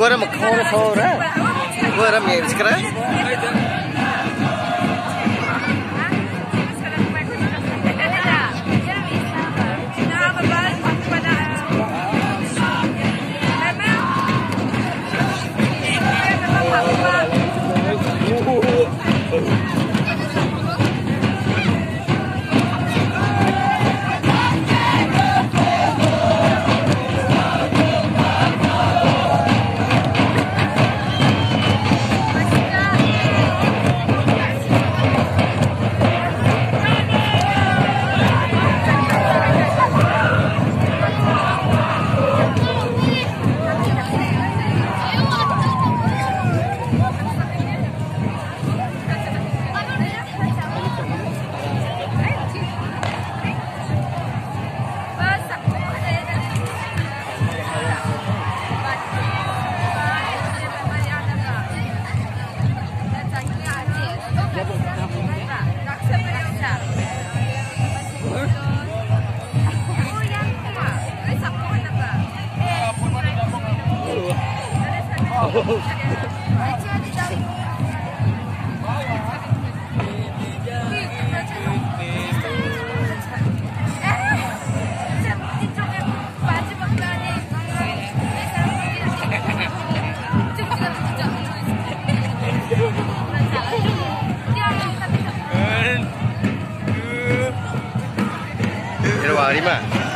गोरम खोर खोर है गोरम ये इसका Terima.